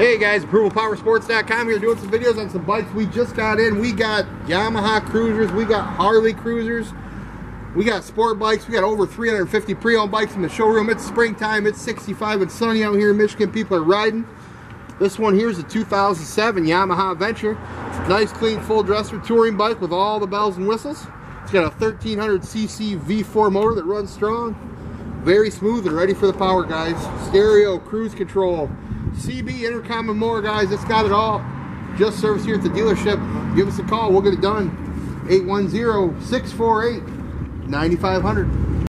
Hey guys, ApprovalPowerSports.com here doing some videos on some bikes we just got in. We got Yamaha Cruisers, we got Harley Cruisers, we got sport bikes, we got over 350 pre-owned bikes in the showroom. It's springtime, it's 65 and sunny out here in Michigan. People are riding. This one here is a 2007 Yamaha Venture. Nice, clean, full dresser touring bike with all the bells and whistles. It's got a 1300cc V4 motor that runs strong. Very smooth and ready for the power, guys. Stereo, cruise control, CB, intercom, and more, guys. It's got it all. Just service here at the dealership. Give us a call. We'll get it done. 810-648-9500.